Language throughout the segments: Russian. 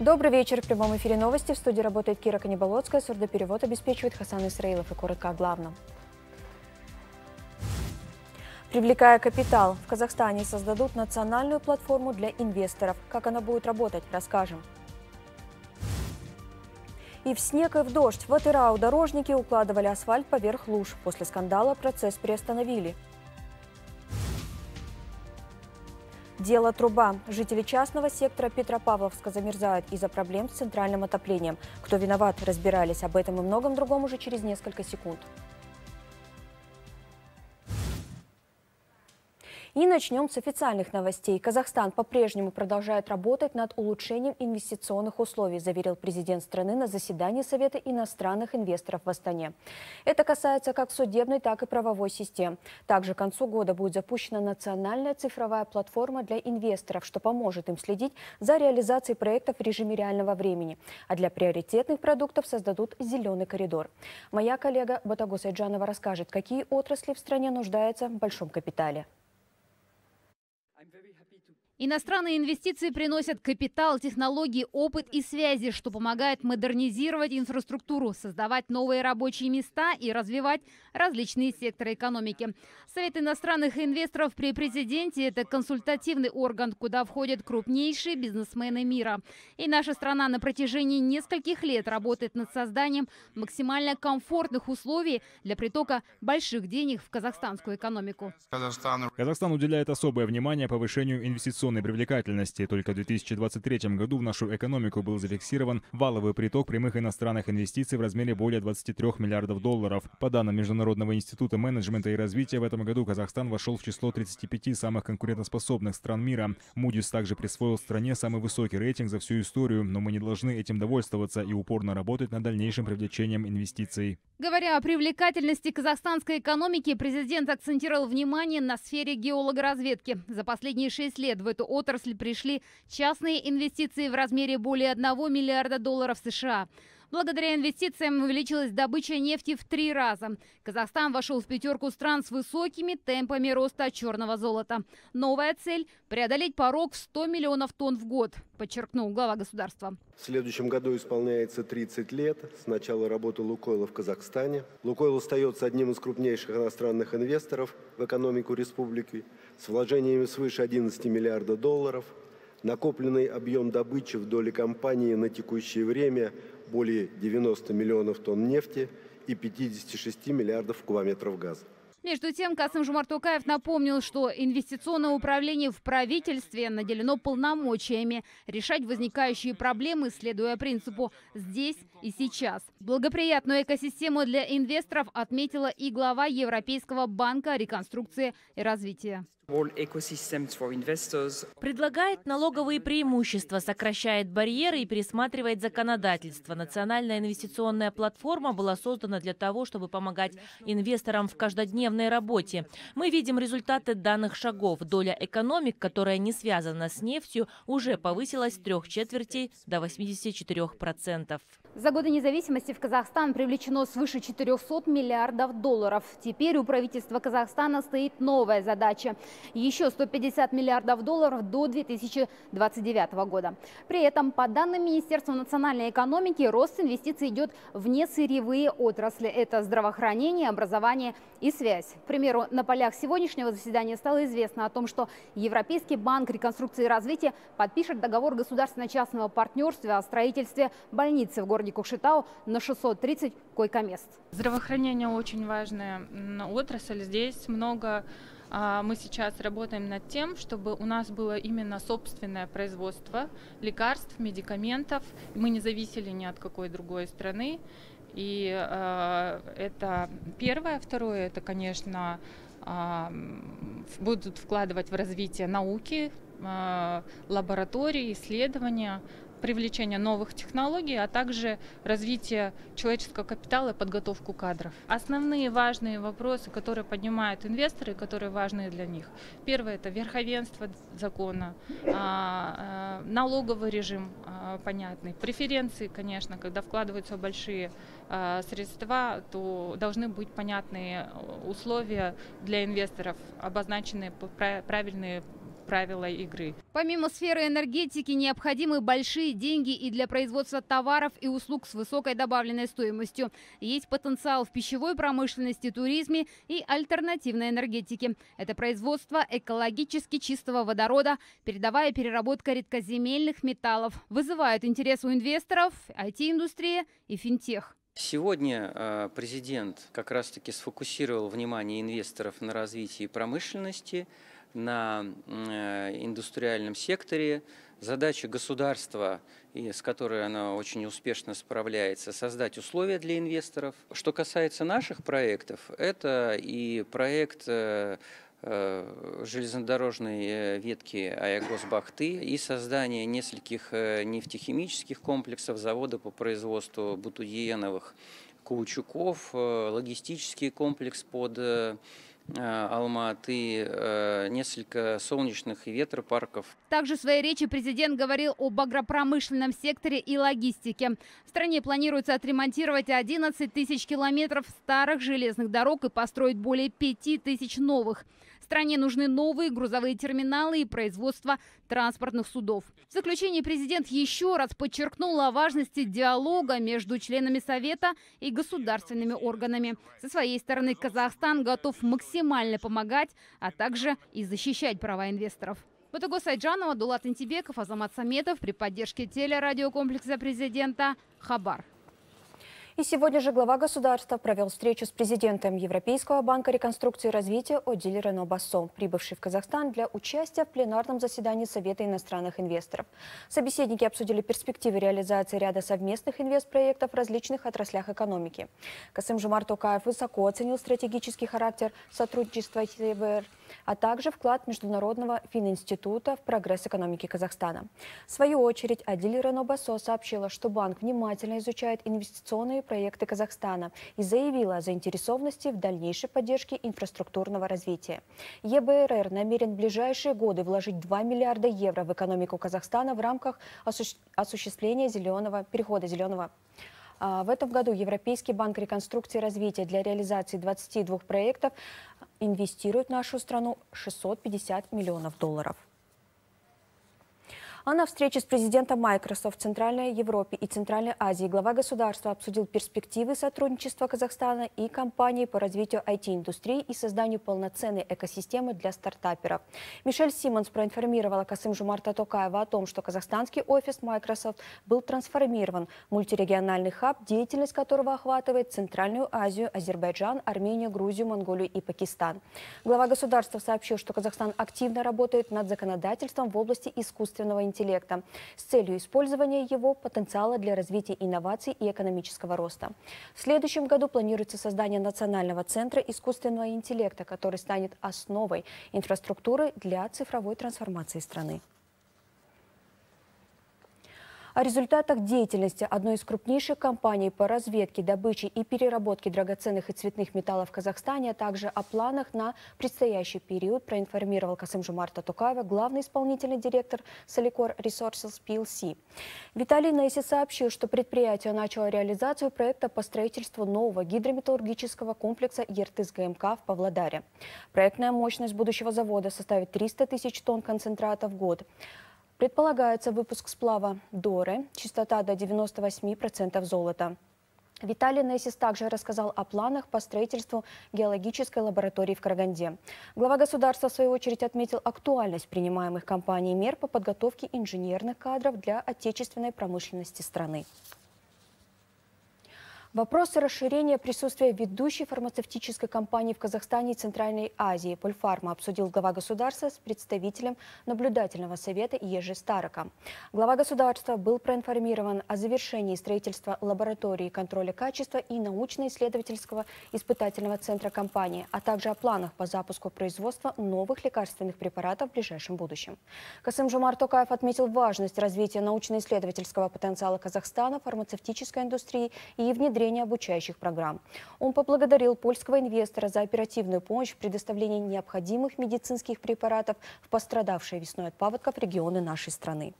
Добрый вечер. В прямом эфире новости. В студии работает Кира Каниболоцкая. Сурдоперевод обеспечивает Хасан Исраилов. И коротко о главном. Привлекая капитал, в Казахстане создадут национальную платформу для инвесторов. Как она будет работать, расскажем. И в снег, и в дождь в Атырау дорожники укладывали асфальт поверх луж. После скандала процесс приостановили. Дело труба. Жители частного сектора Петропавловска замерзают из-за проблем с центральным отоплением. Кто виноват, разбирались. Об этом и многом другом уже через несколько секунд. И начнем с официальных новостей. Казахстан по-прежнему продолжает работать над улучшением инвестиционных условий, заверил президент страны на заседании Совета иностранных инвесторов в Астане. Это касается как судебной, так и правовой систем. Также к концу года будет запущена национальная цифровая платформа для инвесторов, что поможет им следить за реализацией проектов в режиме реального времени. А для приоритетных продуктов создадут зеленый коридор. Моя коллега Батагу Сайджанова расскажет, какие отрасли в стране нуждаются в большом капитале. Иностранные инвестиции приносят капитал, технологии, опыт и связи, что помогает модернизировать инфраструктуру, создавать новые рабочие места и развивать различные секторы экономики. Совет иностранных инвесторов при президенте – это консультативный орган, куда входят крупнейшие бизнесмены мира. И наша страна на протяжении нескольких лет работает над созданием максимально комфортных условий для притока больших денег в казахстанскую экономику. Казахстан уделяет особое внимание повышению инвестиционных инвестиционной привлекательности. Только в 2023 году в нашу экономику был зафиксирован валовый приток прямых иностранных инвестиций в размере более 23 миллиардов долларов. По данным Международного института менеджмента и развития, в этом году Казахстан вошел в число 35 самых конкурентоспособных стран мира. Moody's также присвоил стране самый высокий рейтинг за всю историю, но мы не должны этим довольствоваться и упорно работать над дальнейшим привлечением инвестиций. Говоря о привлекательности казахстанской экономики, президент акцентировал внимание на сфере геологоразведки. За последние шесть лет в эту эту отрасль пришли частные инвестиции в размере более 1 миллиарда долларов США. Благодаря инвестициям увеличилась добыча нефти в три раза. Казахстан вошел в пятерку стран с высокими темпами роста черного золота. Новая цель – преодолеть порог в 100 миллионов тонн в год, подчеркнул глава государства. В следующем году исполняется 30 лет с начала работы «Лукойла» в Казахстане. «Лукойл» остается одним из крупнейших иностранных инвесторов в экономику республики с вложениями свыше 11 миллиардов долларов. Накопленный объем добычи в доле компании на текущее время более 90 миллионов тонн нефти и 56 миллиардов кубометров газа. Между тем, Касым Жумартукаев напомнил, что инвестиционное управление в правительстве наделено полномочиями решать возникающие проблемы, следуя принципу «здесь и сейчас». Благоприятную экосистему для инвесторов отметила и глава Европейского банка реконструкции и развития. Предлагает налоговые преимущества, сокращает барьеры и пересматривает законодательство. Национальная инвестиционная платформа была создана для того, чтобы помогать инвесторам в каждодневной работе. Мы видим результаты данных шагов. Доля экономик, которая не связана с нефтью, уже повысилась с трех четвертей до 84%. За годы независимости в Казахстан привлечено свыше 400 миллиардов долларов. Теперь у правительства Казахстана стоит новая задача – еще 150 миллиардов долларов до 2029 года. При этом, по данным Министерства национальной экономики, рост инвестиций идет в несырьевые отрасли. Это здравоохранение, образование и связь. К примеру, на полях сегодняшнего заседания стало известно о том, что Европейский банк реконструкции и развития подпишет договор государственно-частного партнерства о строительстве больницы в городе Кукшетау на 630 койкомест. Здравоохранение очень важная отрасль. Здесь много мы сейчас работаем над тем, чтобы у нас было именно собственное производство лекарств, медикаментов. Мы не зависели ни от какой другой страны. И э, это первое. Второе, это, конечно, э, будут вкладывать в развитие науки, лаборатории, исследования привлечение новых технологий, а также развитие человеческого капитала и подготовку кадров. Основные важные вопросы, которые поднимают инвесторы, которые важны для них. Первое – это верховенство закона, а, а, налоговый режим а, понятный, преференции, конечно, когда вкладываются большие средства, то должны быть понятные условия для инвесторов, обозначенные правильные правила игры. Помимо сферы энергетики необходимы большие деньги и для производства товаров и услуг с высокой добавленной стоимостью. Есть потенциал в пищевой промышленности, туризме и альтернативной энергетике. Это производство экологически чистого водорода, передовая переработка редкоземельных металлов. Вызывают интерес у инвесторов, IT-индустрия и финтех. Сегодня э, президент как раз-таки сфокусировал внимание инвесторов на развитии промышленности, на э, индустриальном секторе. Задача государства, с которой она очень успешно справляется, создать условия для инвесторов. Что касается наших проектов, это и проект э, Э, железнодорожной ветки Аягос-Бахты и создание нескольких нефтехимических комплексов, завода по производству бутудиеновых каучуков, логистический комплекс под Алматы, несколько солнечных и ветропарков. Также в своей речи президент говорил об агропромышленном секторе и логистике. В стране планируется отремонтировать 11 тысяч километров старых железных дорог и построить более 5 тысяч новых стране нужны новые грузовые терминалы и производство транспортных судов. В заключении президент еще раз подчеркнул о важности диалога между членами Совета и государственными органами. Со своей стороны Казахстан готов максимально помогать, а также и защищать права инвесторов. Батагос Айджанова, Дулат Интибеков, Азамат Саметов при поддержке телерадиокомплекса президента Хабар. И сегодня же глава государства провел встречу с президентом Европейского банка реконструкции и развития Одили Рено прибывший в Казахстан для участия в пленарном заседании Совета иностранных инвесторов. Собеседники обсудили перспективы реализации ряда совместных инвестпроектов в различных отраслях экономики. Касым Жумар Токаев высоко оценил стратегический характер сотрудничества ЕБР а также вклад Международного фининститута в прогресс экономики Казахстана. В свою очередь, Адиль Рено Басо сообщила, что банк внимательно изучает инвестиционные проекты Казахстана и заявила о заинтересованности в дальнейшей поддержке инфраструктурного развития. ЕБРР намерен в ближайшие годы вложить 2 миллиарда евро в экономику Казахстана в рамках осуществления зеленого, перехода зеленого в этом году Европейский банк реконструкции и развития для реализации 22 проектов инвестирует в нашу страну 650 миллионов долларов. А на встрече с президентом Microsoft в Центральной Европе и Центральной Азии глава государства обсудил перспективы сотрудничества Казахстана и компаний по развитию IT-индустрии и созданию полноценной экосистемы для стартаперов. Мишель Симмонс проинформировала Касым Жумарта Токаева о том, что казахстанский офис Microsoft был трансформирован в мультирегиональный хаб, деятельность которого охватывает Центральную Азию, Азербайджан, Армению, Грузию, Монголию и Пакистан. Глава государства сообщил, что Казахстан активно работает над законодательством в области искусственного интеллекта интеллекта с целью использования его потенциала для развития инноваций и экономического роста. В следующем году планируется создание Национального центра искусственного интеллекта, который станет основой инфраструктуры для цифровой трансформации страны. О результатах деятельности одной из крупнейших компаний по разведке, добыче и переработке драгоценных и цветных металлов в Казахстане, а также о планах на предстоящий период проинформировал Касым Жумарта Тукаева, главный исполнительный директор Соликор Resources PLC. Виталий Несси сообщил, что предприятие начало реализацию проекта по строительству нового гидрометаллургического комплекса ЕРТС ГМК в Павлодаре. Проектная мощность будущего завода составит 300 тысяч тонн концентрата в год. Предполагается выпуск сплава Доры, частота до 98% золота. Виталий Несис также рассказал о планах по строительству геологической лаборатории в Караганде. Глава государства, в свою очередь, отметил актуальность принимаемых компанией мер по подготовке инженерных кадров для отечественной промышленности страны. Вопросы расширения присутствия ведущей фармацевтической компании в Казахстане и Центральной Азии Польфарма обсудил глава государства с представителем наблюдательного совета Ежи Староком. Глава государства был проинформирован о завершении строительства лаборатории контроля качества и научно-исследовательского испытательного центра компании, а также о планах по запуску производства новых лекарственных препаратов в ближайшем будущем. Касым Жумар Токаев отметил важность развития научно-исследовательского потенциала Казахстана, фармацевтической индустрии и внедрения внедрения обучающих программ. Он поблагодарил польского инвестора за оперативную помощь в предоставлении необходимых медицинских препаратов в пострадавшие весной от паводков регионы нашей страны.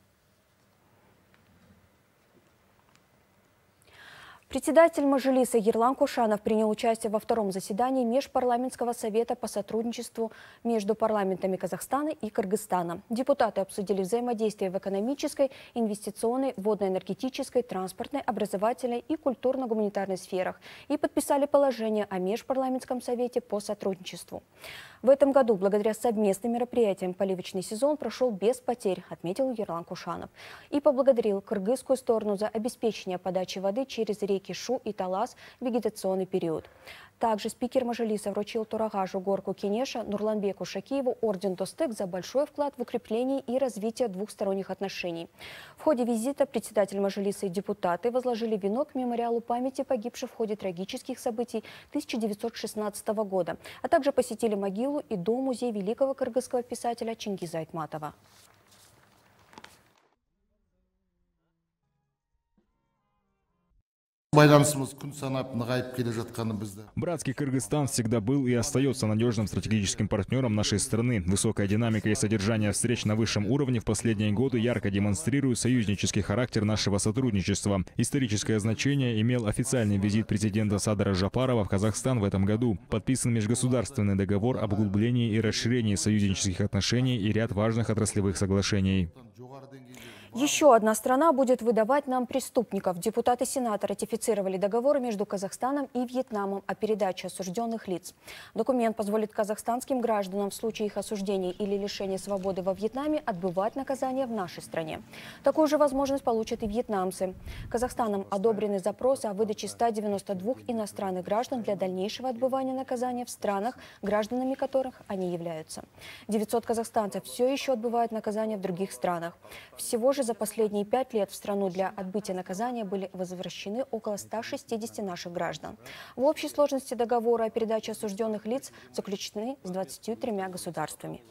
Председатель Мажилиса Ерлан Кушанов принял участие во втором заседании Межпарламентского совета по сотрудничеству между парламентами Казахстана и Кыргызстана. Депутаты обсудили взаимодействие в экономической, инвестиционной, водно-энергетической, транспортной, образовательной и культурно-гуманитарной сферах и подписали положение о Межпарламентском совете по сотрудничеству. В этом году, благодаря совместным мероприятиям, поливочный сезон прошел без потерь, отметил Ерлан Кушанов. И поблагодарил кыргызскую сторону за обеспечение подачи воды через реки Шу и Талас в вегетационный период. Также спикер Мажилиса вручил Турагажу Горку Кенеша Нурланбеку Шакиеву орден Тостек за большой вклад в укрепление и развитие двухсторонних отношений. В ходе визита председатель Мажилиса и депутаты возложили венок к мемориалу памяти погибших в ходе трагических событий 1916 года, а также посетили могилу и дом-музей великого кыргызского писателя Чингиза Айтматова. Братский Кыргызстан всегда был и остается надежным стратегическим партнером нашей страны. Высокая динамика и содержание встреч на высшем уровне в последние годы ярко демонстрируют союзнический характер нашего сотрудничества. Историческое значение имел официальный визит президента Садара Жапарова в Казахстан в этом году. Подписан межгосударственный договор об углублении и расширении союзнических отношений и ряд важных отраслевых соглашений. Еще одна страна будет выдавать нам преступников. Депутаты Сената ратифицировали договор между Казахстаном и Вьетнамом о передаче осужденных лиц. Документ позволит казахстанским гражданам в случае их осуждения или лишения свободы во Вьетнаме отбывать наказание в нашей стране. Такую же возможность получат и вьетнамцы. Казахстаном одобрены запросы о выдаче 192 иностранных граждан для дальнейшего отбывания наказания в странах, гражданами которых они являются. 900 казахстанцев все еще отбывают наказание в других странах. Всего же также за последние пять лет в страну для отбытия наказания были возвращены около 160 наших граждан. В общей сложности договора о передаче осужденных лиц заключены с 23 государствами.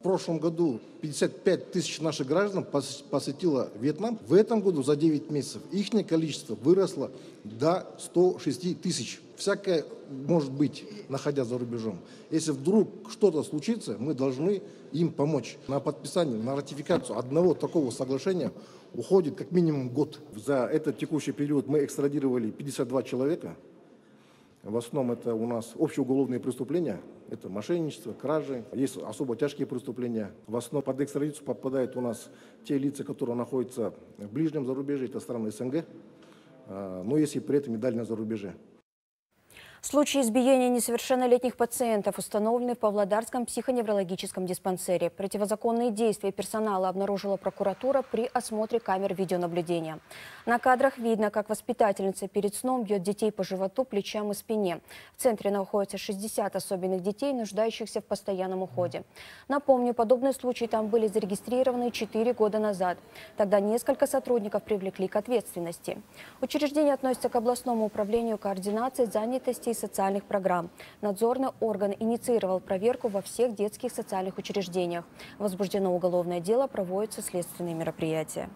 В прошлом году 55 тысяч наших граждан посетило Вьетнам. В этом году за 9 месяцев их количество выросло до 106 тысяч. Всякое может быть, находясь за рубежом. Если вдруг что-то случится, мы должны им помочь. На подписание, на ратификацию одного такого соглашения уходит как минимум год. За этот текущий период мы экстрадировали 52 человека. В основном это у нас общеуголовные преступления, это мошенничество, кражи, есть особо тяжкие преступления. В основном под экстрадицию попадают у нас те лица, которые находятся в ближнем зарубежье, это страны СНГ, а, но если при этом и дальнем зарубеже. Случаи избиения несовершеннолетних пациентов установлены в Павлодарском психоневрологическом диспансере. Противозаконные действия персонала обнаружила прокуратура при осмотре камер видеонаблюдения. На кадрах видно, как воспитательница перед сном бьет детей по животу, плечам и спине. В центре находится 60 особенных детей, нуждающихся в постоянном уходе. Напомню, подобные случаи там были зарегистрированы 4 года назад. Тогда несколько сотрудников привлекли к ответственности. Учреждение относится к областному управлению координации занятости и социальных программ. Надзорный орган инициировал проверку во всех детских социальных учреждениях. Возбуждено уголовное дело, проводятся следственные мероприятия.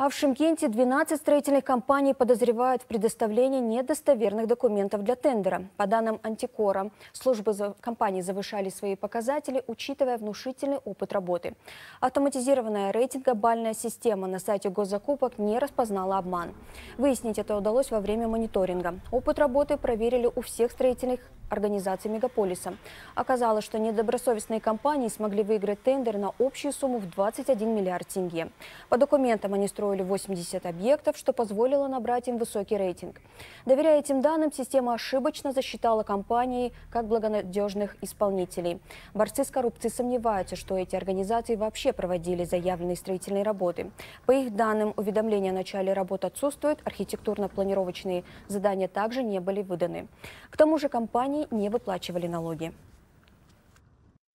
А в Шимкенте 12 строительных компаний подозревают в предоставлении недостоверных документов для тендера. По данным Антикора, службы компаний завышали свои показатели, учитывая внушительный опыт работы. Автоматизированная рейтингобальная система на сайте госзакупок не распознала обман. Выяснить это удалось во время мониторинга. Опыт работы проверили у всех строительных организаций мегаполиса. Оказалось, что недобросовестные компании смогли выиграть тендер на общую сумму в 21 миллиард тенге. По документам они строили 80 объектов, что позволило набрать им высокий рейтинг. Доверяя этим данным, система ошибочно засчитала компании как благонадежных исполнителей. Борцы с коррупцией сомневаются, что эти организации вообще проводили заявленные строительные работы. По их данным, уведомления о начале работ отсутствуют, архитектурно-планировочные задания также не были выданы. К тому же компании не выплачивали налоги.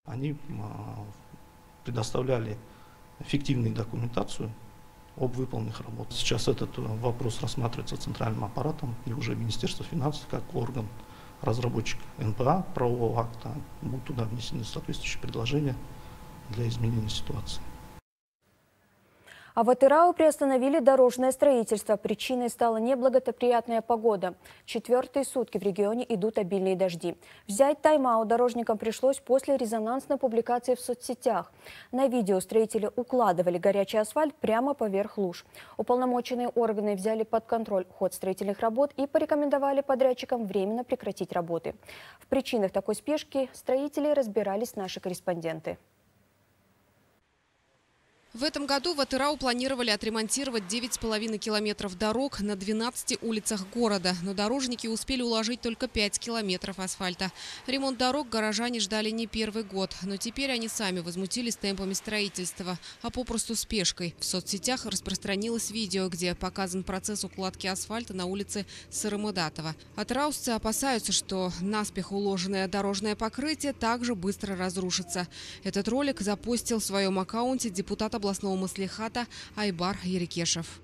Они предоставляли фиктивную документацию об выполненных работах. Сейчас этот вопрос рассматривается центральным аппаратом и уже Министерство финансов как орган разработчик НПА правового акта будут туда внесены соответствующие предложения для изменения ситуации. А в Атырау приостановили дорожное строительство. Причиной стала неблагоприятная погода. Четвертые сутки в регионе идут обильные дожди. Взять тайм-аут дорожникам пришлось после резонансной публикации в соцсетях. На видео строители укладывали горячий асфальт прямо поверх луж. Уполномоченные органы взяли под контроль ход строительных работ и порекомендовали подрядчикам временно прекратить работы. В причинах такой спешки строители разбирались наши корреспонденты. В этом году в Атырау планировали отремонтировать 9,5 километров дорог на 12 улицах города, но дорожники успели уложить только 5 километров асфальта. Ремонт дорог горожане ждали не первый год, но теперь они сами возмутились темпами строительства, а попросту спешкой. В соцсетях распространилось видео, где показан процесс укладки асфальта на улице Сырымудатова. Атыраусцы опасаются, что наспех уложенное дорожное покрытие также быстро разрушится. Этот ролик запустил в своем аккаунте депутат областного маслихата Айбар Ерекешев.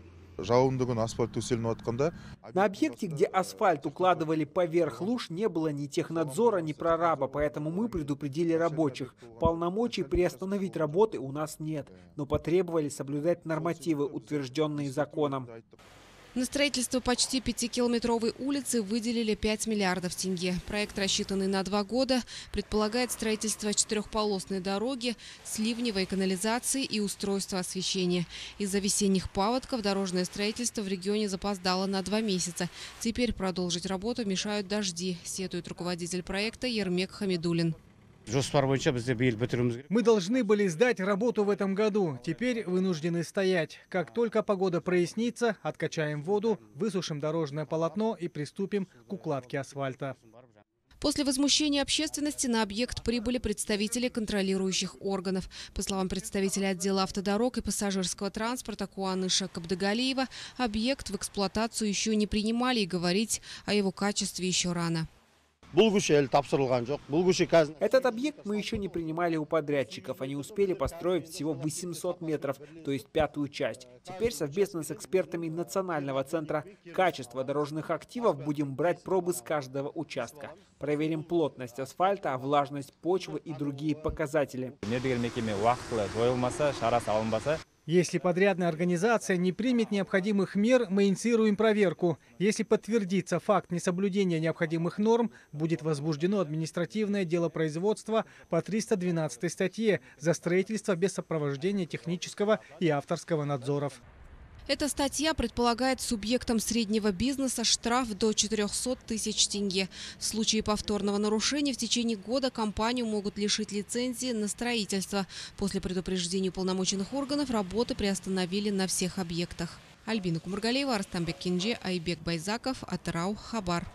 На объекте, где асфальт укладывали поверх луж, не было ни технадзора, ни прораба, поэтому мы предупредили рабочих. Полномочий приостановить работы у нас нет, но потребовали соблюдать нормативы, утвержденные законом. На строительство почти пятикилометровой улицы выделили 5 миллиардов тенге. Проект, рассчитанный на два года, предполагает строительство четырехполосной дороги, сливневой канализации и устройства освещения. Из-за весенних паводков дорожное строительство в регионе запоздало на два месяца. Теперь продолжить работу мешают дожди, сетует руководитель проекта Ермек Хамидулин. Мы должны были сдать работу в этом году. Теперь вынуждены стоять. Как только погода прояснится, откачаем воду, высушим дорожное полотно и приступим к укладке асфальта. После возмущения общественности на объект прибыли представители контролирующих органов. По словам представителя отдела автодорог и пассажирского транспорта Куаныша Кабдагалиева, объект в эксплуатацию еще не принимали и говорить о его качестве еще рано. Этот объект мы еще не принимали у подрядчиков. Они успели построить всего 800 метров, то есть пятую часть. Теперь совместно с экспертами Национального центра качества дорожных активов будем брать пробы с каждого участка. Проверим плотность асфальта, влажность почвы и другие показатели. Если подрядная организация не примет необходимых мер, мы инициируем проверку. Если подтвердится факт несоблюдения необходимых норм, будет возбуждено административное дело производства по 312 статье за строительство без сопровождения технического и авторского надзоров. Эта статья предполагает субъектам среднего бизнеса штраф до 400 тысяч тенге. В случае повторного нарушения в течение года компанию могут лишить лицензии на строительство. После предупреждения уполномоченных органов работы приостановили на всех объектах. Альбина Кумаргалеева, Арстамбек Кинджи, Айбек Байзаков, Атырау, Хабар.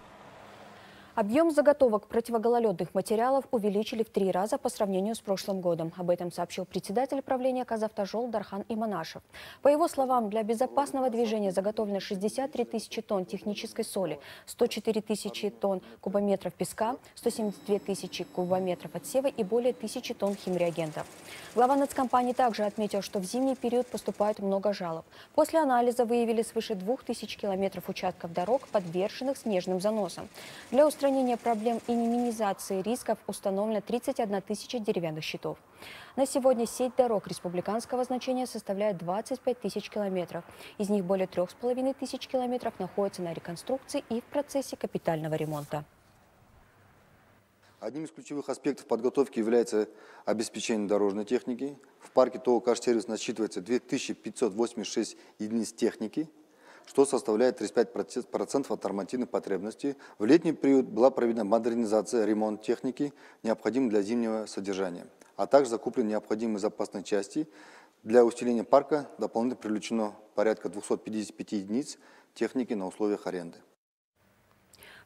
Объем заготовок противогололедных материалов увеличили в три раза по сравнению с прошлым годом. Об этом сообщил председатель правления «Казавтожол» Дархан Иманашев. По его словам, для безопасного движения заготовлено 63 тысячи тонн технической соли, 104 тысячи тонн кубометров песка, 172 тысячи кубометров отсева и более тысячи тонн химреагентов. Глава нацкомпании также отметил, что в зимний период поступает много жалоб. После анализа выявили свыше 2000 километров участков дорог, подверженных снежным заносам. Для устранения проблем и минимизации рисков установлено 31 тысяча деревянных щитов. На сегодня сеть дорог республиканского значения составляет 25 тысяч километров. Из них более 3,5 тысяч километров находятся на реконструкции и в процессе капитального ремонта. Одним из ключевых аспектов подготовки является обеспечение дорожной техники. В парке ТО «Каш-сервис» насчитывается 2586 единиц техники – что составляет 35% от нормативных потребностей. В летний период была проведена модернизация, ремонт техники, необходимой для зимнего содержания, а также закуплены необходимые запасные части. Для усиления парка дополнительно привлечено порядка 255 единиц техники на условиях аренды.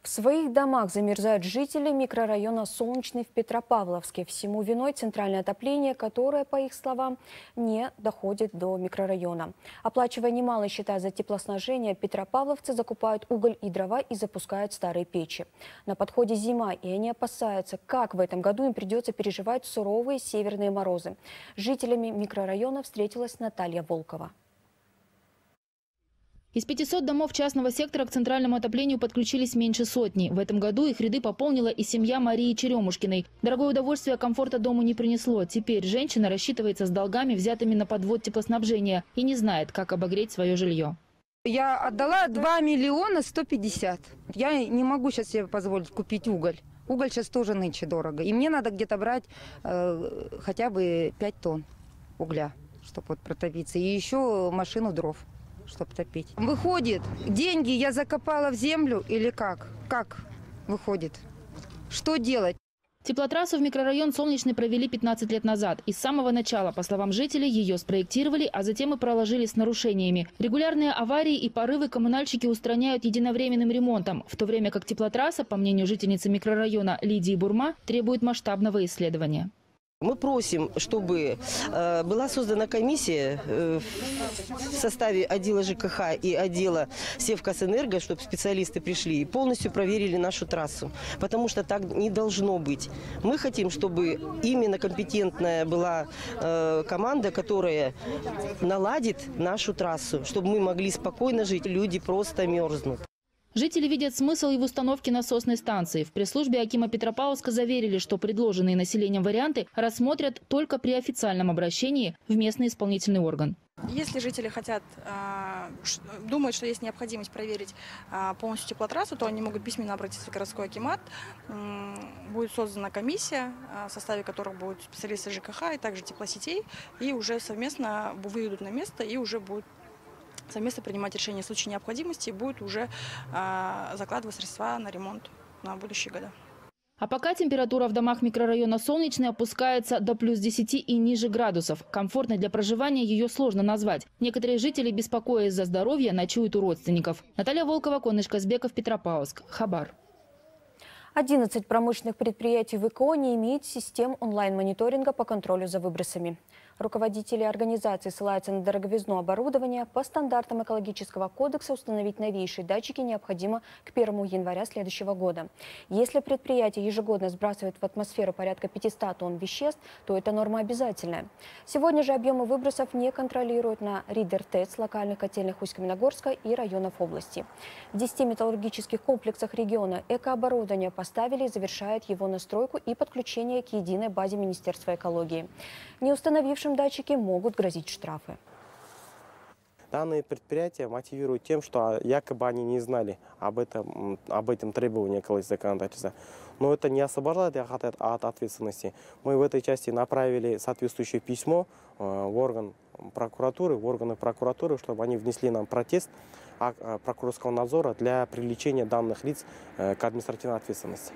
В своих домах замерзают жители микрорайона Солнечный в Петропавловске. Всему виной центральное отопление, которое, по их словам, не доходит до микрорайона. Оплачивая немалые счета за теплоснажение, петропавловцы закупают уголь и дрова и запускают старые печи. На подходе зима, и они опасаются, как в этом году им придется переживать суровые северные морозы. Жителями микрорайона встретилась Наталья Волкова. Из 500 домов частного сектора к центральному отоплению подключились меньше сотни. В этом году их ряды пополнила и семья Марии Черемушкиной. Дорогое удовольствие комфорта дому не принесло. Теперь женщина рассчитывается с долгами, взятыми на подвод теплоснабжения, и не знает, как обогреть свое жилье. Я отдала 2 миллиона 150. Я не могу сейчас себе позволить купить уголь. Уголь сейчас тоже нынче дорого. И мне надо где-то брать э, хотя бы 5 тонн угля, чтобы вот протопиться. И еще машину дров чтобы топить. Выходит, деньги я закопала в землю или как? Как выходит? Что делать? Теплотрассу в микрорайон Солнечный провели 15 лет назад. И с самого начала, по словам жителей, ее спроектировали, а затем и проложили с нарушениями. Регулярные аварии и порывы коммунальщики устраняют единовременным ремонтом, в то время как теплотрасса, по мнению жительницы микрорайона Лидии Бурма, требует масштабного исследования. Мы просим, чтобы э, была создана комиссия э, в составе отдела ЖКХ и отдела Севкосэнерго, чтобы специалисты пришли и полностью проверили нашу трассу. Потому что так не должно быть. Мы хотим, чтобы именно компетентная была э, команда, которая наладит нашу трассу, чтобы мы могли спокойно жить. Люди просто мерзнут. Жители видят смысл и в установке насосной станции. В пресс-службе Акима Петропавловска заверили, что предложенные населением варианты рассмотрят только при официальном обращении в местный исполнительный орган. Если жители хотят, а, думают, что есть необходимость проверить а, полностью теплотрассу, то они могут письменно обратиться в городской акимат. Будет создана комиссия, а, в составе которой будут специалисты ЖКХ и также теплосетей, и уже совместно выйдут на место и уже будут совместно принимать решения в случае необходимости и будет уже э, закладывать средства на ремонт на будущие года. А пока температура в домах микрорайона Солнечный опускается до плюс 10 и ниже градусов. Комфортной для проживания ее сложно назвать. Некоторые жители, беспокоясь за здоровье, ночуют у родственников. Наталья Волкова, Конныш Казбеков, Петропавловск. Хабар. 11 промышленных предприятий в ИКО не имеют систем онлайн-мониторинга по контролю за выбросами. Руководители организации ссылаются на дороговизну оборудования. По стандартам экологического кодекса установить новейшие датчики необходимо к 1 января следующего года. Если предприятие ежегодно сбрасывает в атмосферу порядка 500 тонн веществ, то эта норма обязательная. Сегодня же объемы выбросов не контролируют на Ридер ТЭЦ локальных котельных Усть-Каменогорска и районов области. В 10 металлургических комплексах региона экооборудование поставили и завершает его настройку и подключение к единой базе Министерства экологии. Не установившим Нашим датчики могут грозить штрафы. Данные предприятия мотивируют тем, что якобы они не знали об этом, об этом требовании экологического законодательства. Но это не освобождает их от, от ответственности. Мы в этой части направили соответствующее письмо э, в орган прокуратуры, в органы прокуратуры, чтобы они внесли нам протест а, прокурорского надзора для привлечения данных лиц э, к административной ответственности.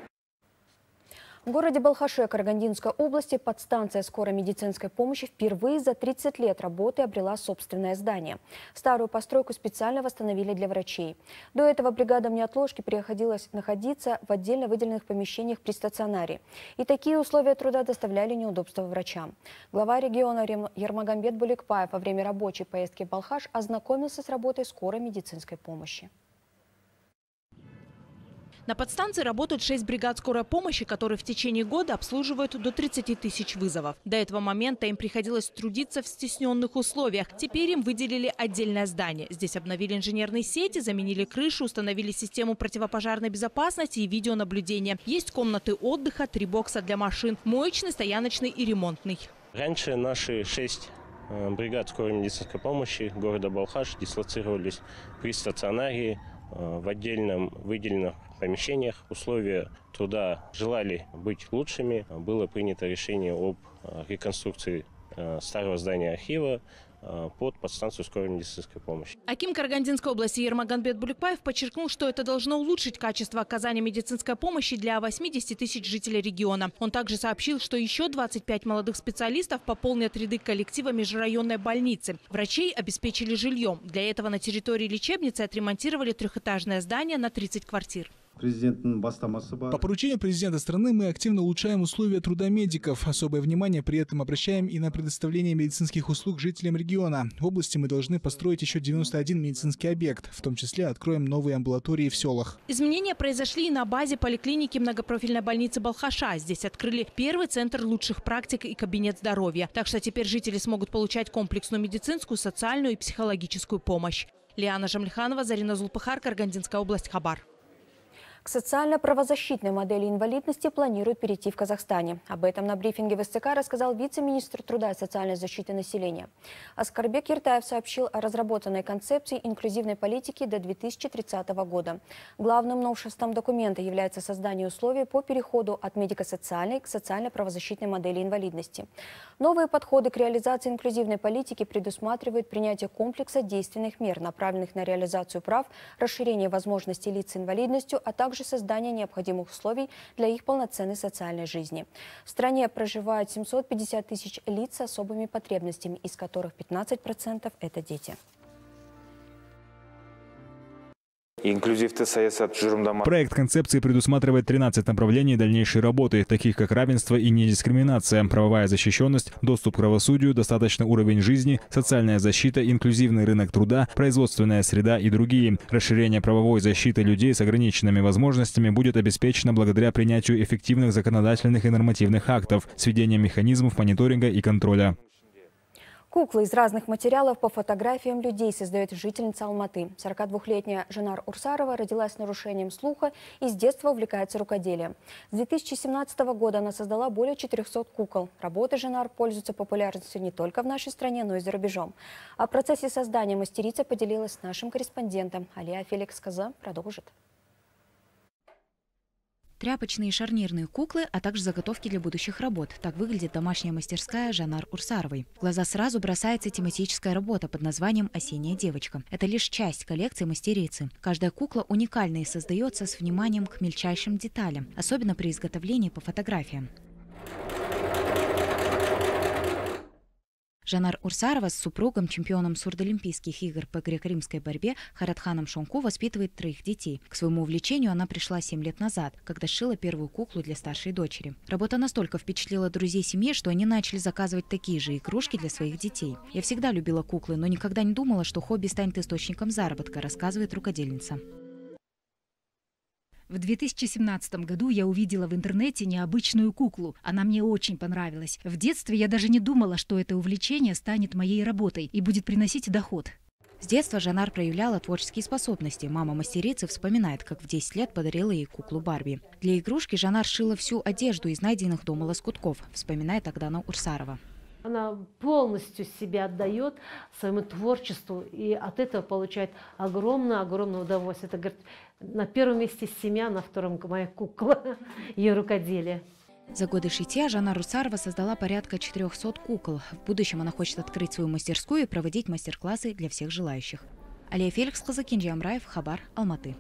В городе Балхаше Карагандинской области подстанция скорой медицинской помощи впервые за 30 лет работы обрела собственное здание. Старую постройку специально восстановили для врачей. До этого бригадам неотложки приходилось находиться в отдельно выделенных помещениях при стационаре. И такие условия труда доставляли неудобства врачам. Глава региона Ермагамбет Буликпаев во время рабочей поездки в Балхаш ознакомился с работой скорой медицинской помощи. На подстанции работают 6 бригад скорой помощи, которые в течение года обслуживают до 30 тысяч вызовов. До этого момента им приходилось трудиться в стесненных условиях. Теперь им выделили отдельное здание. Здесь обновили инженерные сети, заменили крышу, установили систему противопожарной безопасности и видеонаблюдения. Есть комнаты отдыха, три бокса для машин, моечный, стояночный и ремонтный. Раньше наши шесть э, бригад скорой медицинской помощи города Балхаш дислоцировались при стационаре э, в отдельном выделенном помещениях. Условия труда желали быть лучшими. Было принято решение об э, реконструкции э, старого здания архива э, под подстанцию скорой медицинской помощи. Аким Карагандинской области Ермаганбет Буликпаев подчеркнул, что это должно улучшить качество оказания медицинской помощи для 80 тысяч жителей региона. Он также сообщил, что еще 25 молодых специалистов пополнят ряды коллектива межрайонной больницы. Врачей обеспечили жильем. Для этого на территории лечебницы отремонтировали трехэтажное здание на 30 квартир. По поручению президента страны мы активно улучшаем условия труда медиков. Особое внимание при этом обращаем и на предоставление медицинских услуг жителям региона. В области мы должны построить еще 91 медицинский объект. В том числе откроем новые амбулатории в селах. Изменения произошли и на базе поликлиники многопрофильной больницы Балхаша. Здесь открыли первый центр лучших практик и кабинет здоровья. Так что теперь жители смогут получать комплексную медицинскую, социальную и психологическую помощь. Лиана Жамлиханова, Зарина Зулпыхар, Каргандинская область, Хабар. К социально-правозащитной модели инвалидности планируют перейти в Казахстане. Об этом на брифинге в СЦК рассказал вице-министр труда и социальной защиты населения. Аскарбек Киртаев сообщил о разработанной концепции инклюзивной политики до 2030 года. Главным новшеством документа является создание условий по переходу от медико-социальной к социально-правозащитной модели инвалидности. Новые подходы к реализации инклюзивной политики предусматривают принятие комплекса действенных мер, направленных на реализацию прав, расширение возможностей лиц с инвалидностью, а также также создание необходимых условий для их полноценной социальной жизни. В стране проживают 750 тысяч лиц с особыми потребностями, из которых 15% – это дети. Проект концепции предусматривает 13 направлений дальнейшей работы, таких как равенство и недискриминация, правовая защищенность, доступ к правосудию, достаточный уровень жизни, социальная защита, инклюзивный рынок труда, производственная среда и другие. Расширение правовой защиты людей с ограниченными возможностями будет обеспечено благодаря принятию эффективных законодательных и нормативных актов, сведением механизмов мониторинга и контроля. Куклы из разных материалов по фотографиям людей создает жительница Алматы. 42-летняя Жанар Урсарова родилась с нарушением слуха и с детства увлекается рукоделием. С 2017 года она создала более 400 кукол. Работы Жанар пользуются популярностью не только в нашей стране, но и за рубежом. О процессе создания мастерица поделилась с нашим корреспондентом. Алия Феликс Каза продолжит тряпочные и шарнирные куклы, а также заготовки для будущих работ. Так выглядит домашняя мастерская Жанар Урсаровой. В глаза сразу бросается тематическая работа под названием «Осенняя девочка». Это лишь часть коллекции мастерицы. Каждая кукла уникальна и создается с вниманием к мельчайшим деталям, особенно при изготовлении по фотографиям. Жанар Урсарова с супругом, чемпионом сурдолимпийских игр по греко-римской борьбе Харатханом Шонку воспитывает троих детей. К своему увлечению она пришла 7 лет назад, когда шила первую куклу для старшей дочери. Работа настолько впечатлила друзей семьи, что они начали заказывать такие же игрушки для своих детей. «Я всегда любила куклы, но никогда не думала, что хобби станет источником заработка», рассказывает рукодельница. В 2017 году я увидела в интернете необычную куклу. Она мне очень понравилась. В детстве я даже не думала, что это увлечение станет моей работой и будет приносить доход. С детства Жанар проявляла творческие способности. Мама мастерицы вспоминает, как в 10 лет подарила ей куклу Барби. Для игрушки Жанар шила всю одежду из найденных дома лоскутков, вспоминает Агдана Урсарова. Она полностью себя отдает своему творчеству и от этого получает огромное-огромное удовольствие. Это, говорит, на первом месте семья, на втором моя кукла, ее рукоделие. За годы шитья Жанна Русарова создала порядка 400 кукол. В будущем она хочет открыть свою мастерскую и проводить мастер-классы для всех желающих. Алия Феликс, Казакинджи Амраев, Хабар, Алматы.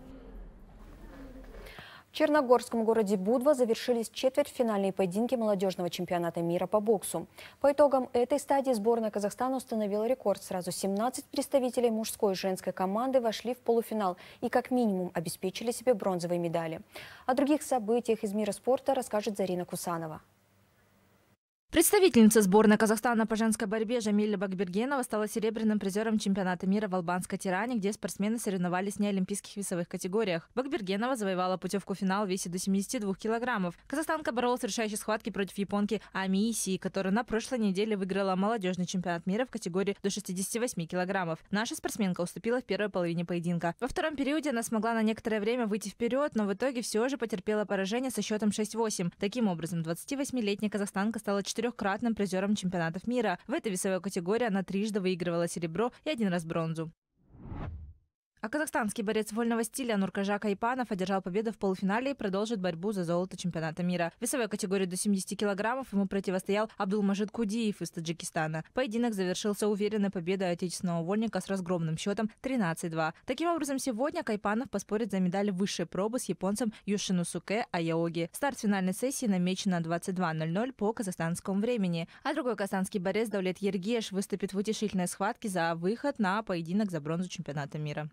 В Черногорском городе Будва завершились четвертьфинальные поединки молодежного чемпионата мира по боксу. По итогам этой стадии сборная Казахстана установила рекорд. Сразу 17 представителей мужской и женской команды вошли в полуфинал и как минимум обеспечили себе бронзовые медали. О других событиях из мира спорта расскажет Зарина Кусанова. Представительница сборной Казахстана по женской борьбе Жамиля Бакбергенова стала серебряным призером чемпионата мира в албанской Тиране, где спортсмены соревновались в неолимпийских весовых категориях. Бакбергенова завоевала путевку в финал весе до 72 килограммов. Казахстанка боролась в решающей схватке против японки Амиси, которая на прошлой неделе выиграла молодежный чемпионат мира в категории до 68 килограммов. Наша спортсменка уступила в первой половине поединка. Во втором периоде она смогла на некоторое время выйти вперед, но в итоге все же потерпела поражение со счетом 6-8. Таким образом, 28-летняя казахстанка стала четырехкратным призером чемпионатов мира. В этой весовой категории она трижды выигрывала серебро и один раз бронзу. А казахстанский борец вольного стиля Нуркажа Кайпанов одержал победу в полуфинале и продолжит борьбу за золото чемпионата мира. В весовой категории до 70 килограммов ему противостоял Абдулмажид Кудиев из Таджикистана. Поединок завершился уверенной победой отечественного вольника с разгромным счетом 13-2. Таким образом, сегодня Кайпанов поспорит за медаль высшей пробы с японцем Юшину Суке Аяоги. Старт финальной сессии намечен на 22.00 по казахстанскому времени. А другой казахстанский борец Давлет Ергеш выступит в утешительной схватке за выход на поединок за бронзу чемпионата мира.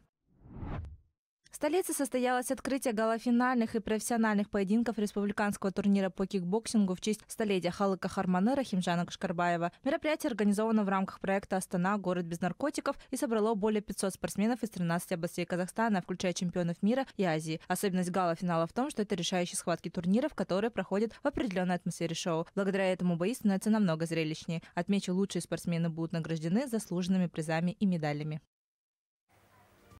В столице состоялось открытие гала-финальных и профессиональных поединков республиканского турнира по кикбоксингу в честь столетия Халық қаһарманы Рахимжана Кашкарбаева. Мероприятие организовано в рамках проекта «Астана. Город без наркотиков» и собрало более 500 спортсменов из 13 областей Казахстана, включая чемпионов мира и Азии. Особенность гала-финала в том, что это решающие схватки турниров, которые проходят в определенной атмосфере шоу. Благодаря этому бои становятся намного зрелищнее. Отмечу, лучшие спортсмены будут награждены заслуженными призами и медалями.